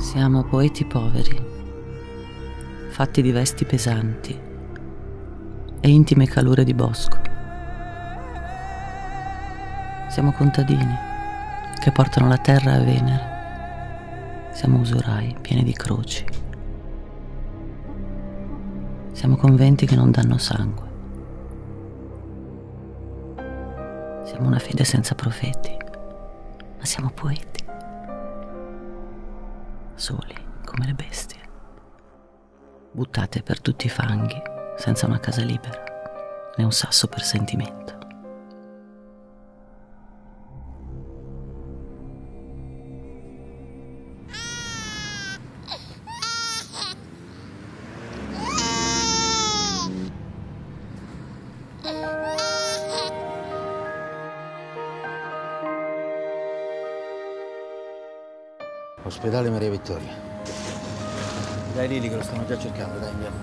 Siamo poeti poveri, fatti di vesti pesanti e intime calure di bosco. Siamo contadini che portano la terra a Venere. Siamo usurai pieni di croci. Siamo conventi che non danno sangue. Siamo una fede senza profeti, ma siamo poeti. Soli come le bestie. Buttate per tutti i fanghi, senza una casa libera, né un sasso per sentimento. Ospedale Maria Vittoria. Dai Lili che lo stanno già cercando, dai andiamo.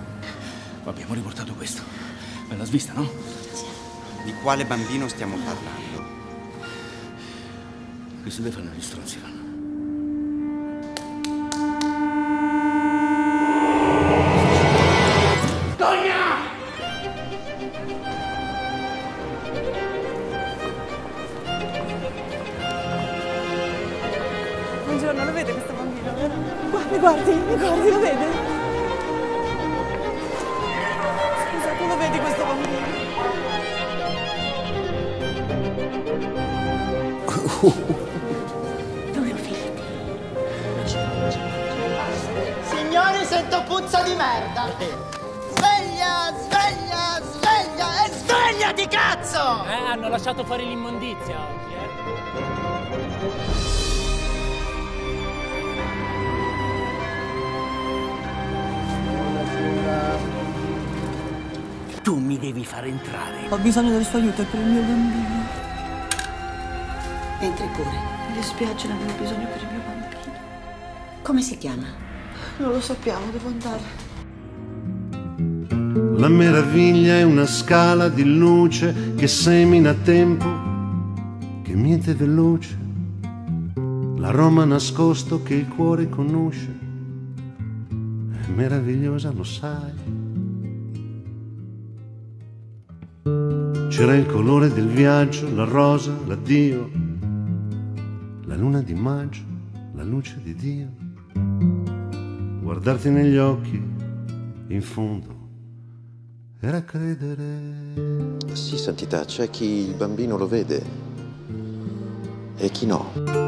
Abbiamo riportato questo. Bella svista, no? Di quale bambino stiamo parlando? Questi dei fanno gli stronzi fanno. Buongiorno, lo vede questo bambino, vero? Guardi, guardi, mi guardi, lo vede? Scusa, tu lo vedi questo bambino? Dove lo vedi? Signori, sento puzza di merda! Sveglia, sveglia, sveglia e svegliati, cazzo! Eh, hanno lasciato fare l'immondizia oggi, eh. Tu mi devi far entrare. Ho bisogno del suo aiuto per il mio bambino. Entri pure. Mi dispiace, ne avevo bisogno per il mio bambino. Come si chiama? Non lo sappiamo, devo andare. La meraviglia è una scala di luce che semina tempo, che miete veloce, l'aroma nascosto che il cuore conosce. È meravigliosa, lo sai. C'era il colore del viaggio, la rosa, l'addio, la luna di maggio, la luce di Dio. Guardarti negli occhi, in fondo, era credere. Sì, santità, c'è chi il bambino lo vede e chi no.